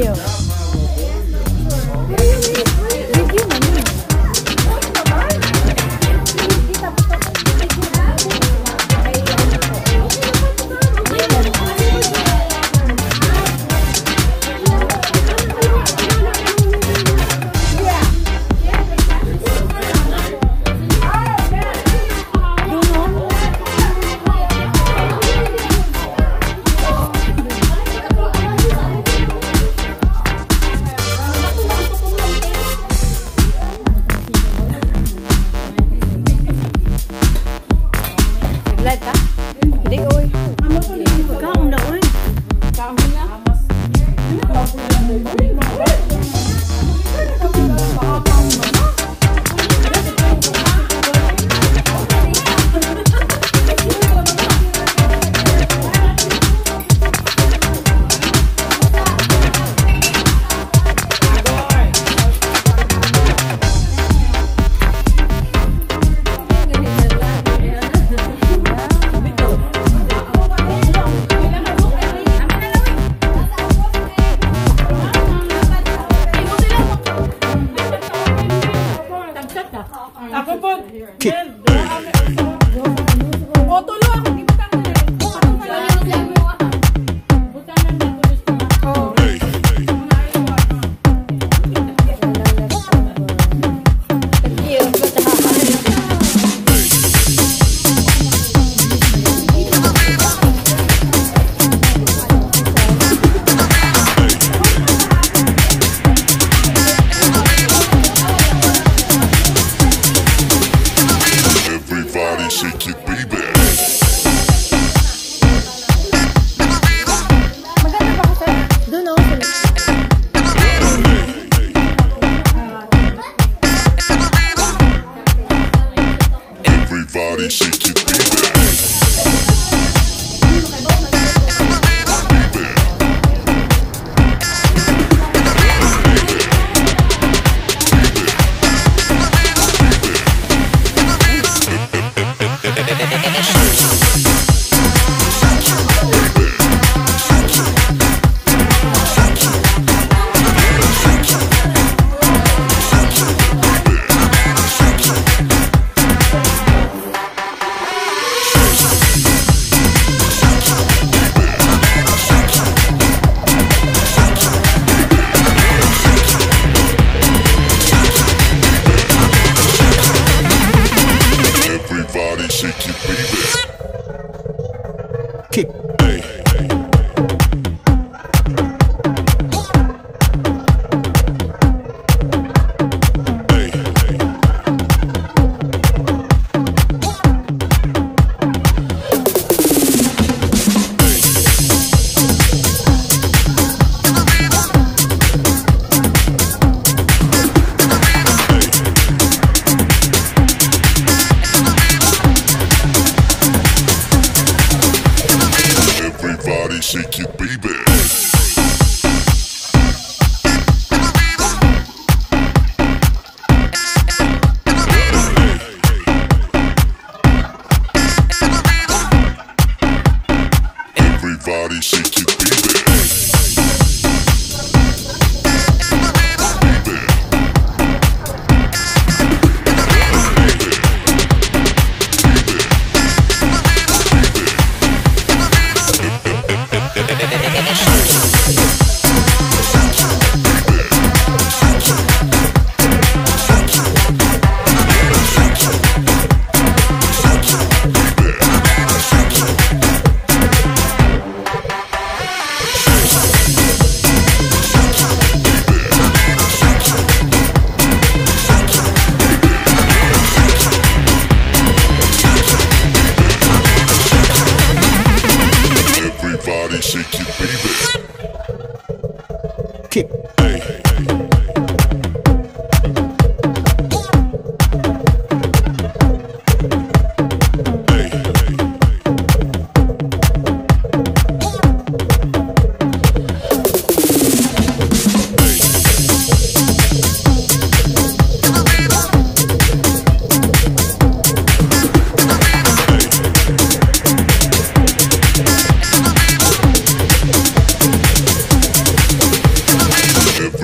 you. Po. Shoot.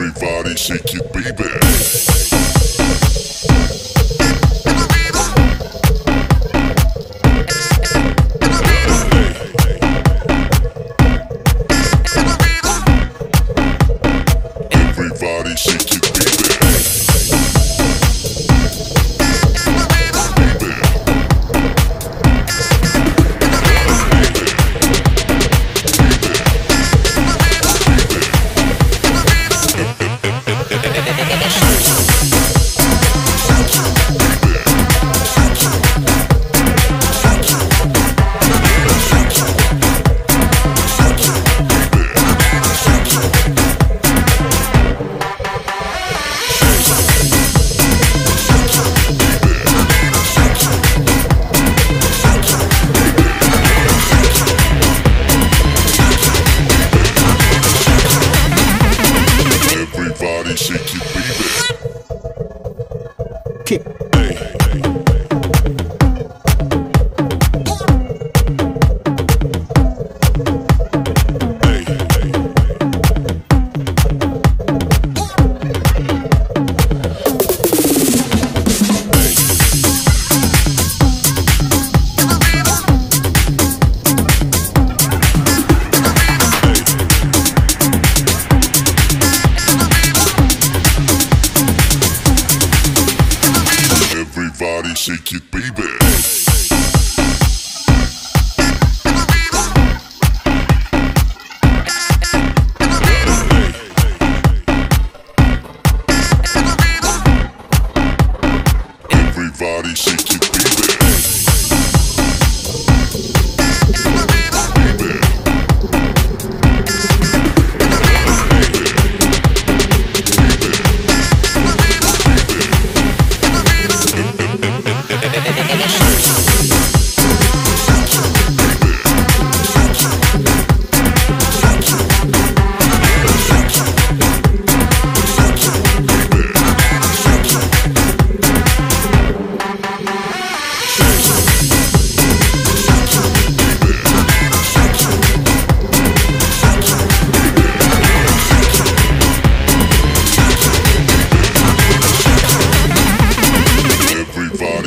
Everybody shake it, baby. Shake it.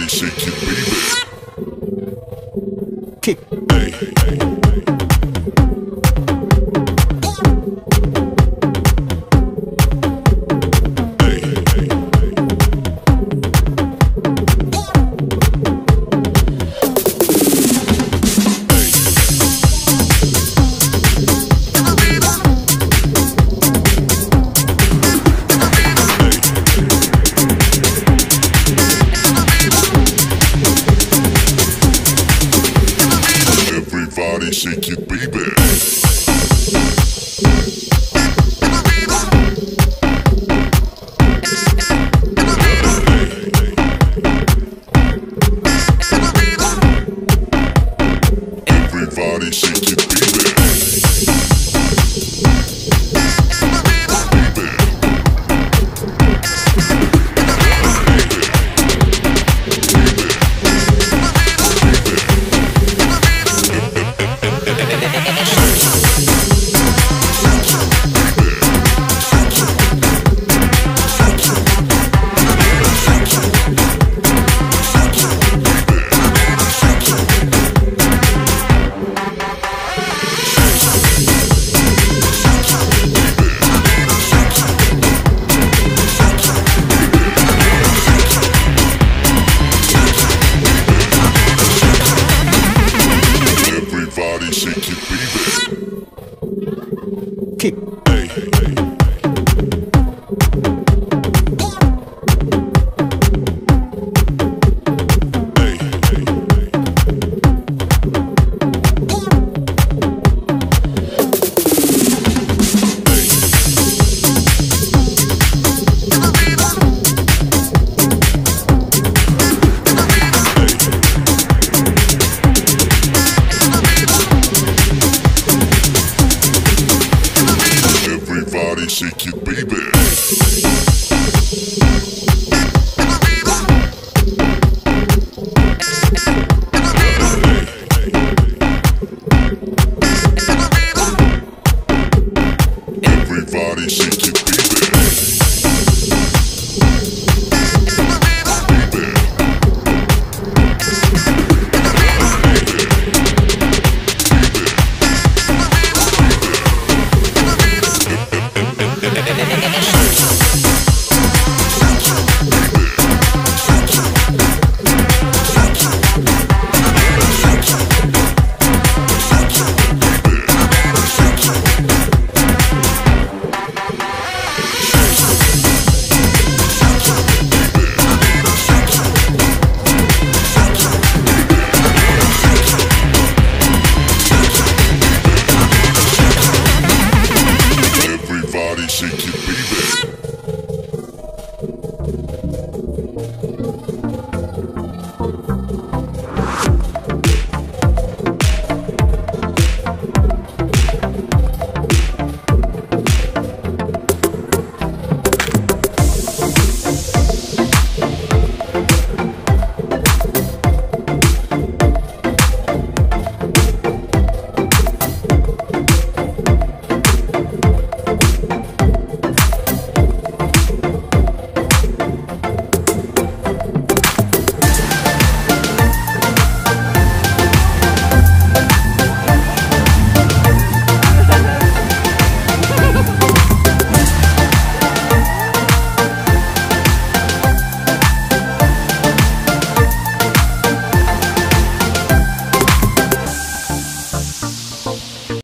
shake it. ঠিক